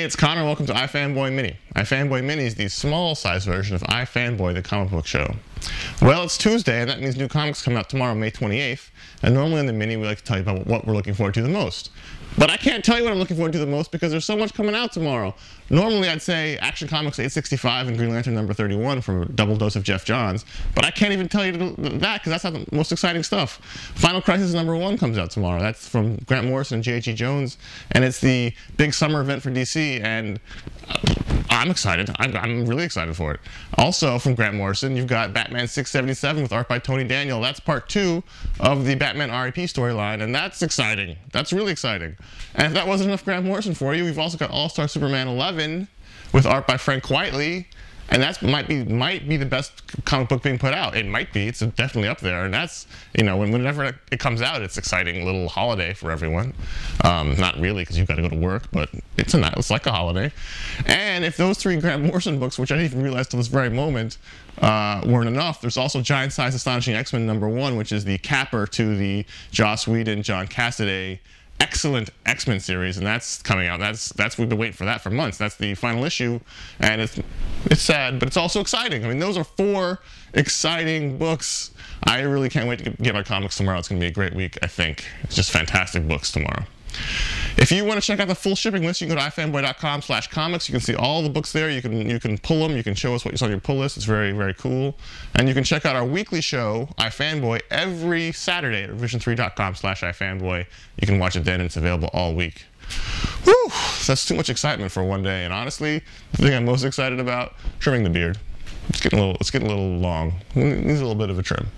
Hey, it's Conor. Welcome to iFanboy Mini. iFanboy Mini is the small size version of iFanboy, the comic book show. Well, it's Tuesday, and that means new comics come out tomorrow, May 28th. And normally in the Mini, we like to tell you about what we're looking forward to the most. But I can't tell you what I'm looking forward to the most because there's so much coming out tomorrow. Normally, I'd say Action Comics 865 and Green Lantern number 31 from a Double Dose of Geoff Johns. But I can't even tell you that because that's not the most exciting stuff. Final Crisis number one comes out tomorrow. That's from Grant Morrison and J.G. Jones. And it's the big summer event for DC. And uh, I'm excited. I'm, I'm, really excited for it. Also, from Grant Morrison, you've got Batman 677 with art by Tony Daniel. That's part two of the Batman RIP storyline, and that's exciting. That's really exciting. And if that wasn't enough Grant Morrison for you, we've also got All Star Superman 11 with art by Frank Quitely and that's might be might be the best comic book being put out. It might be. It's definitely up there, and that's you know whenever it comes out, it's exciting little holiday for everyone. Um, not really because you've got to go to work, but it's a it's like a holiday. And if those three Grant Morrison books, which I didn't even realize till this very moment, uh, weren't enough, there's also Giant Size Astonishing X-Men number one, which is the capper to the Joss Whedon, John Cassaday excellent X-Men series, and that's coming out. That's that's we've been waiting for that for months. That's the final issue, and it's it's sad, but it's also exciting. I mean, those are four exciting books. I really can't wait to get my comics tomorrow. It's going to be a great week. I think it's just fantastic books tomorrow. If you want to check out the full shipping list, you can go to ifanboy.com slash comics. You can see all the books there. You can you can pull them. You can show us what's on your pull list. It's very, very cool. And you can check out our weekly show, iFanboy, every Saturday at revision3.com slash iFanboy. You can watch it then. And it's available all week. Whew, that's too much excitement for one day. And honestly, the thing I'm most excited about, trimming the beard. It's getting a little, it's getting a little long. It needs a little bit of a trim.